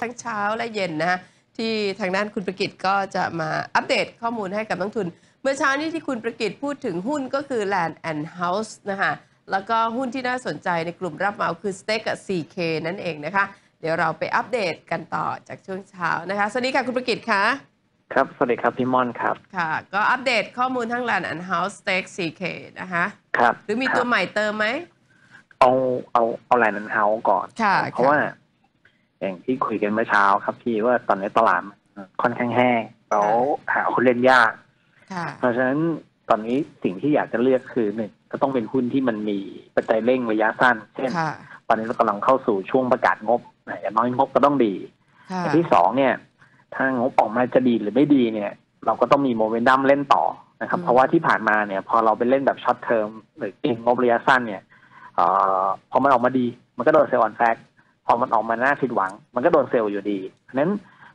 ทั้งเช้าและเย็นนะฮะที่ทางด้านคุณประกิตก็จะมาอัปเดตข้อมูลให้กับนักทุน เมื่อเช้านี้ที่คุณประกิตพูดถึงหุ้นก็คือ Land and House นะคะแล้วก็หุ้นที่น่าสนใจในกลุ่มรับเหมาคือ Steak กับ 4K นั่นเองนะคะ เดี๋ยวเราไปอัปเดตกันต่อจากช่วงเช้านะคะ สวัสดีค่ะคุณประกิตค่ะ ครับ สวัสดีครับพี่ม่อนครับ ค่ะ ก็อัปเดตข้อมูลทั้ง Land and House Steak 4K นะคะ ครับ หรือมีคบตัวใหม่เติมไหม เอา เอา เอาแลนด์เฮาส์ก่อนค่ะเพราะค่ะว่า อย่างที่คุยกันเมื่อเช้าครับพี่ว่าตอนนี้ตลาดมันค่อนข้างแห้งแล้วหาคนเล่นยากค่ะเพราะฉะนั้นตอนนี้สิ่งที่อยากจะเลือกคือหนึ่งก็ต้องเป็นหุ้นที่มันมีปัจจัยเร่งระยะสั้น เช่นค่ะตอนนี้เรากำลังเข้าสู่ช่วงประกาศงบนะอย่างน้อยงบก็ต้องดีค่ะอย่างที่สองเนี่ยถ้างบออกมาจะดีหรือไม่ดีเนี่ย เราก็ต้องมีโมเมนตัมเล่นต่อนะครับอืมเพราะว่าที่ผ่านมาเนี่ย พอเราไปเล่นแบบ short term หรือเก็งงบระยะสั้นเนี่ยเอ่อพอมันออกมาดีมันก็โดน sell on fact พอมันออกมาน่าผิดหวัง มันก็โดน sell อยู่ดีเพราะฉะนั้น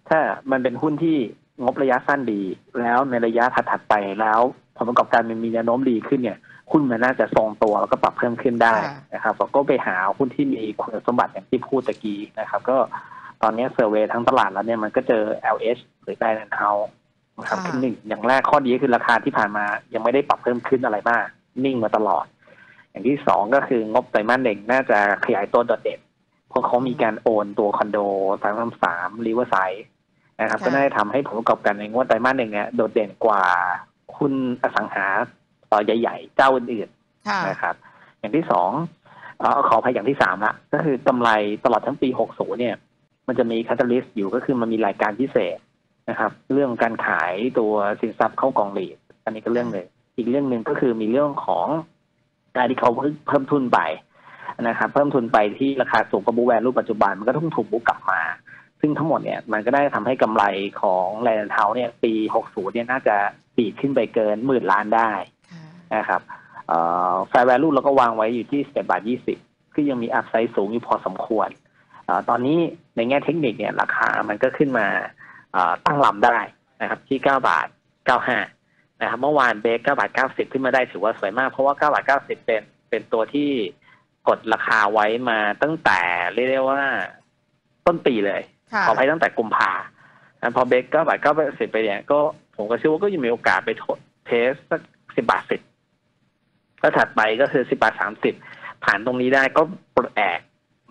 ถ้ามันเป็นหุ้นที่งบระยะสั้นดี แล้วในระยะถัดๆไปแล้วผลประกอบการมันมีแนวโน้มดีขึ้นเนี่ยหุ้นมันน่าจะทรงตัวแล้วก็ปรับเพิ่มขึ้นได้ค่ะนะครับเราก็ไปหาหุ้นที่มีคุณสมบัติอย่างที่พูดตะกี้นะครับ ก็ตอนนี้ survey ทั้งตลาดแล้วเนี่ยมันก็เจอ LH หรือ d y n a n House นะครับค่ะคือหนึ่งอย่างแรกข้อดีก็คือราคาที่ผ่านมายังไม่ได้ปรับเพิ่มขึ้นอะไรมาก นิ่งมาตลอด อย่างที่สองก็คืองบไตรมาสหนึ่งน่าจะขยายตัวโดดเด่น เพราะเขามีการโอนตัวคอนโดสามสามรีเวอร์ไซด์นะครับค่ะก็น่าจะทำให้ผลประกอบการในงวดไตรมาสหนึ่งเนี่ยโดดเด่นกว่าหุ้นอสังหาเอ่อใหญ่ ๆ เจ้าอื่นๆค่ะนะครับ อย่างที่สองเอ่อขออภัยอย่างที่สามละก็คือกำไรตลอดทั้งปี60เนี่ย มันจะมี catalyst อยู่ก็คือมันมีรายการพิเศษนะครับ เรื่องการขายตัวสินทรัพย์เข้ากอง REIT อันนี้ก็เรื่องหนึ่งอีกเรื่องหนึ่งก็คือมีเรื่องของการที่เขาเพิ่มเพิ่มทุนไป นะครับเพิ่มทุนไปที่ราคาสูงกว่า book value ปัจจุบันมันก็ต้องถูก book กลับมา ซึ่งทั้งหมดเนี่ยมันก็ได้ทำให้กำไรของแลนด์เฮาส์เนี่ยปี 60 เนี่ยน่าจะดีดขึ้นไปเกินหมื่นล้านได้ค่ะนะครับfair value เราก็วางไว้อยู่ที่11บาท20 คือยังมี upside สูงอยู่พอสมควรเออตอนนี้ในแง่เทคนิคเนี่ยราคามันก็ขึ้นมาเอ่อตั้งลำได้นะครับที่ 9 บาท 95 นะครับเมื่อวานเบรก9บาท 90 ขึ้นมาได้ถือว่าสวยมาก เพราะว่า 9 บาท 90 เป็นเป็นตัวที่ กดราคาไว้มาตั้งแต่เรียกได้ว่าต้นปีเลยค่ะขออภัยตั้งแต่กุมภานะพอเบรก9บาท90ไปเนี่ยก็ผมก็เชื่อว่าก็ยังมีโอกาสไปเทสสัก10บาท10แล้วถัดไปก็คือ10บาท30ผ่านตรงนี้ได้ก็ปลดแอก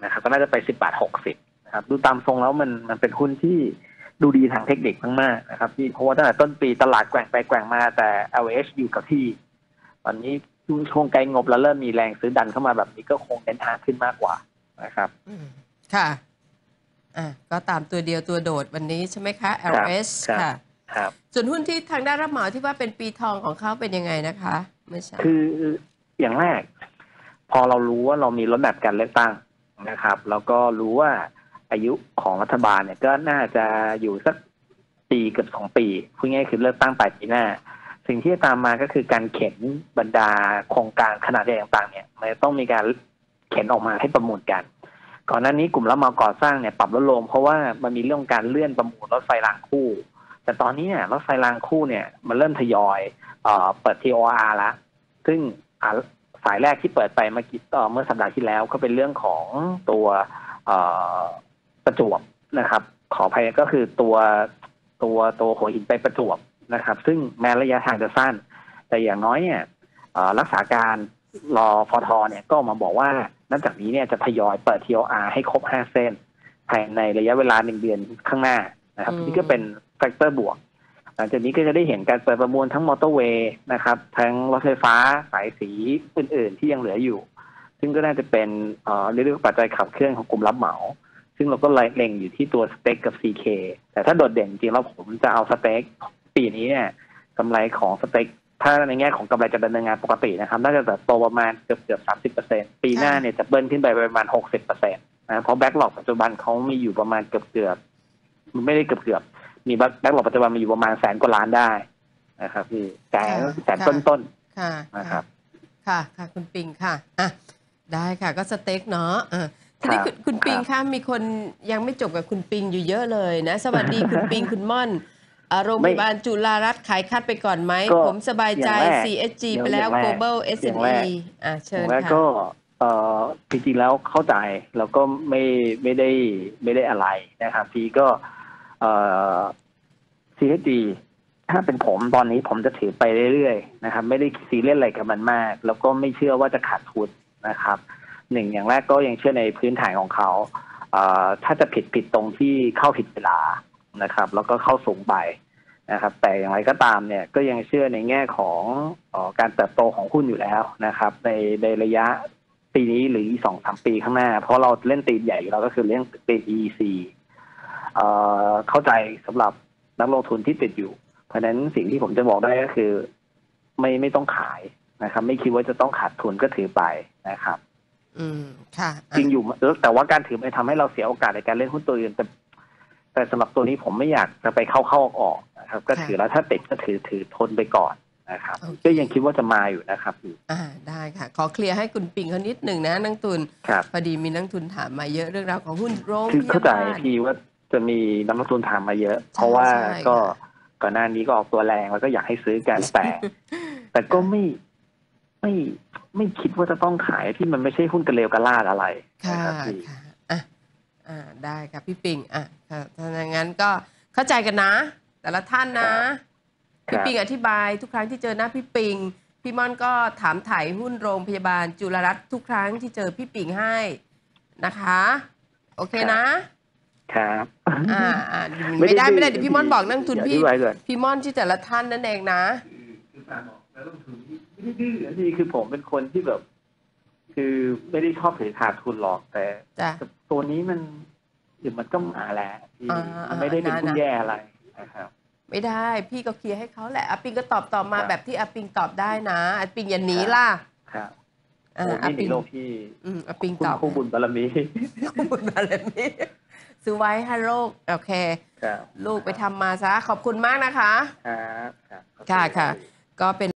นะครับก็น่าจะไป10บาท60นะครับดูตามทรงแล้วมันมันเป็นหุ้นที่ดูดีทางเทคนิคมากๆนะครับที่เพราะว่าตั้งแต่ต้นปีตลาดแกว่งไปแกว่งมาแต่ LH อยู่กับที่ ตอนนี้ ช่วงใกล้งบแล้วเริ่มมีแรงซื้อดันเข้ามาแบบนี้ก็คงเน้นหาขึ้นมากกว่านะครับอืมค่ะอะก็ตามตัวเดียวตัวโดดวันนี้ใช่ไหมคะครับ LS ครับค่ะครับส่วนหุ้นที่ทางด้านรับเหมาที่ว่าเป็นปีทองของเขาเป็นยังไงนะคะเมื่อเช้าคืออย่างแรก พอเรารู้ว่าเรามีรถแบบการเลือกตั้งนะครับ แล้วก็รู้ว่าอายุของรัฐบาลเนี่ยก็น่าจะอยู่สักปีเกือบสองปีพูดง่ายๆคือเลือกตั้งปลายปีหน้า สิ่งที่จะตามมาก็คือการเข็นบรรดาโครงการขนาดใหญ่ต่างๆ เนี่ยมันต้องมีการเข็นออกมาให้ประมูลกัน ก่อนหน้านี้กลุ่มรับเหมาก่อสร้างเนี่ยปรับลดลง เพราะว่ามันมีเรื่องการเลื่อนประมูลรถไฟรางคู่ แต่ตอนนี้เนี่ยรถไฟรางคู่เนี่ยมันเริ่มทยอยเอ่อเปิด TOR แล้วซึ่งอ่าสายแรกที่เปิดไปเมื่อกี้เมื่อสัปดาห์ที่แล้วก็เป็นเรื่องของตัวอ่อประจวบนะครับ ขออภัยก็คือตัวตัวตัวหัวหินไปประจวบ นะครับ ซึ่งแม้ระยะทางจะสั้น แต่อย่างน้อยเนี่ยเอ่อรักษาการรฟทเนี่ยก็ออกมาบอกว่านับจากนี้เนี่ยจะทยอยเปิด TOR ให้ครบ 5 เส้น ภายในระยะเวลาหนึ่งเดือนข้างหน้านะครับอืมนี่ก็เป็น factor บวก หลังจากนี้ก็จะได้เห็นการเปิดประมูลทั้งมอเตอร์เวย์นะครับ ทั้งรถไฟฟ้าสายสีอื่น ๆ ที่ยังเหลืออยู่ ซึ่งก็น่าจะเป็นเอ่อเรียกว่าปัจจัยขับเคลื่อนของกลุ่มรับเหมา ซึ่งเราก็เล็งอยู่ที่ตัว STEC กับ CK แต่ถ้าโดดเด่นจริงๆแล้วผมจะเอา STEC ปีนี้เนี่ยกำไรของ STEC ถ้าในแง่ของกำไรจะดำเนินงานปกตินะครับ น่าจะเติบโตประมาณเกือบเกือบสามสิบเปอร์เซ็นต์ปีหน้าเนี่ยจะเบิ้ลขึ้นไปประมาณหกสิบเปอร์เซ็นต์นะเพราะ backlog ปัจจุบันเขามีอยู่ประมาณเกือบเกือบๆไม่ได้เกือบเกือบๆมี backlog ปัจจุบันมีอยู่ประมาณแสนกว่าล้านได้นะครับพี่แสนค่ะแสนต้นค่ะๆนะครับ ค่ะค่ะคุณปิงค่ะอะได้ค่ะก็ STEC เนาะอะทีนี้ครับคุณคุณปิงครับคะมีคนยังไม่จบกับคุณปิงอยู่เยอะเลยนะ สวัสดีคุณปิงคุณม่อนอะ โรงพยาบาลจุฬารัตน์ขายคัดไปก่อนไหมก็ผมสบายใจอย่างแรก CSG อย่างไปแล้วอย่างแรก Global อย่าง SME แรกอะเชิญแล้วค่ะก็เอ่อจริงๆแล้วเข้าใจแล้วก็ไม่ไม่ได้ไม่ได้อะไรนะครับพี่ก็เอ่อ CHD ถ้าเป็นผมตอนนี้ผมจะถือไปเรื่อยๆนะครับ ไม่ได้ซีเรียสอะไรกับมันมาก แล้วก็ไม่เชื่อว่าจะขาดทุนนะครับหนึ่งอย่างแรกก็ยังเชื่อในพื้นฐานของเขาเอ่อถ้าจะผิดผิดตรงที่เข้าผิดเวลา นะครับ แล้วก็เข้าสูงไปนะครับ แต่อย่างไรก็ตามเนี่ยก็ยังเชื่อในแง่ของเออการเติบโตของหุ้นอยู่แล้วนะครับ ในในระยะปีนี้หรือสองสามปีข้างหน้า เพราะเราเล่นตีนใหญ่อยู่แล้วก็คือเล่นตีน EC เอ่อเข้าใจสำหรับนักลงทุนที่ติดอยู่ เพราะฉะนั้นสิ่งที่ผมจะบอกได้ก็คือ ไม่ไม่ต้องขายนะครับ ไม่คิดว่าจะต้องขาดทุนก็ถือไปนะครับ อืมค่ะจอะริงอยู่แต่ว่าการถือไปทำให้เราเสียโอกาสในการเล่นหุ้นตัวอื่นแต่ แต่สำหรับตัวนี้ผมไม่อยากจะไปเข้าเข้าออกออกนะครับ ก็ถือแล้วถ้าติดก็ถือถือทนไปก่อนนะครับก็ยังคิดว่าจะมาอยู่นะครับอ่าได้ค่ะ ขอเคลียร์ให้คุณปิงเขานิดหนึ่งนะนักทุนครับพอดีมีนักทุนถามมาเยอะเรื่องราวของหุ้นโรงคือพเข้ายาใจบาลพี่ว่าจะมีนักลงทุนถามมาเยอะใช่เพราะว่าใช่ก็ค่ะก่อนหน้านี้ก็ออกตัวแรงแล้วก็อยากให้ซื้อกันแต่ แต่ก็ไม่ไม่ไม่คิดว่าจะต้องขายที่มันไม่ใช่หุ้นกระเลวกระลาดอะไรค่ะนะครับพี่ค่ะ อะอ่าได้ค่ะพี่ปิงอะถ้าถ้าอย่างนั้นก็เข้าใจกันนะ แต่ละท่านนะ ครับ พี่ปิงอธิบายทุกครั้งที่เจอหน้าพี่ปิง พี่ม่อนก็ถามถ่ายหุ้นโรงพยาบาลจุฬารัตน์ทุกครั้งที่เจอพี่ปิงให้นะคะ โอเคนะ ครับ อ่าอ่าไม่ได้ไม่ได้เดี๋ยวพี่ม่อนบอกนักทุนอย่าพี่ อธิบายก่อน พี่ม่อนที่แต่ละท่านนั่นเองนะ คือฝากบอกนักลงทุนที่ไม่ได้ดื้อนี่คือผมเป็นคนที่แบบ คือไม่ได้ชอบถือขาดทุนหรอกแต่จ้ะ ตัวนี้มันเดี๋ยวมันก็มาแหล้วที่อ่าอ่ามันไม่ได้เป็นนะผู้นะ แย่อะไรนะครับ ไม่ได้พี่ก็เคลียร์ให้เขาแหละอาปิงก็ตอบตอบมาครับแบบที่อาปิงตอบได้นะอาปิงอย่าหนีล่ะครับอ่าโอ้อานี่ปิในงโลกที่อืมอาปิงคุณตอบคู่บุญบารมีบุญบารมีซื้อไว้ให้โลกโอเค ครับลูกไปทำมาซะ ขอบคุณมากนะคะ ครับครับ ค่ะค่ะ ก็เป็น